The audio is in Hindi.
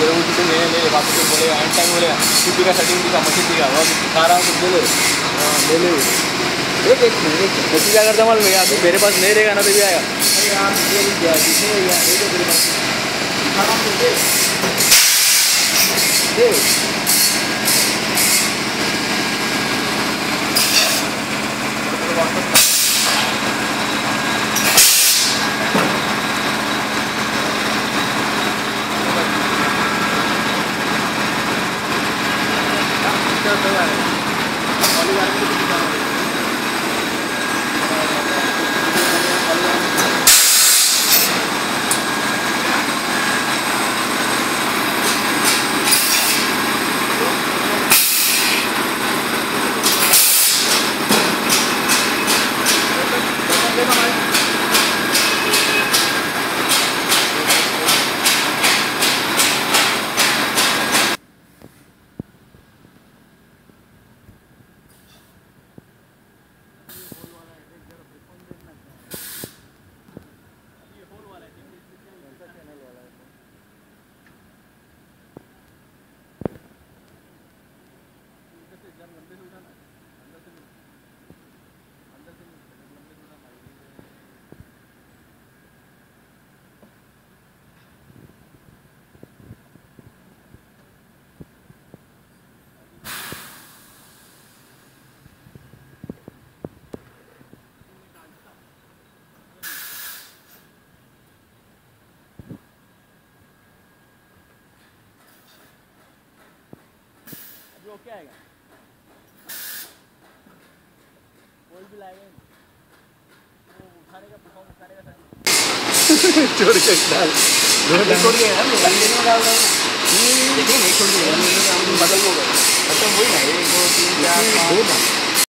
फिर वो नहीं ले ले वापस से बोले एंड टाइम बोले सीपी का सेटिंग दिखा मशीन दिखा वो दिखा रहा हूँ ले ले हाँ ले ले एक एक मिनट. क्या करता मालूम है अभी मेरे पास नहीं रहेगा ना तो भी आएगा अरे यार ये गया किसने गया ये तो मेरे पास आराम से दे दे अभी क्या आएगा कोई भी लाएगा नहीं। वो उठाने का परफॉर्म उठाने का टाइम छोड़ के डाल। छोड़ दिया यार बंदे में डाल रहा हूँ देखिए नहीं छोड़ दिया बदल हो गए खत्म हुई ना एक दो तीन चार पाँच।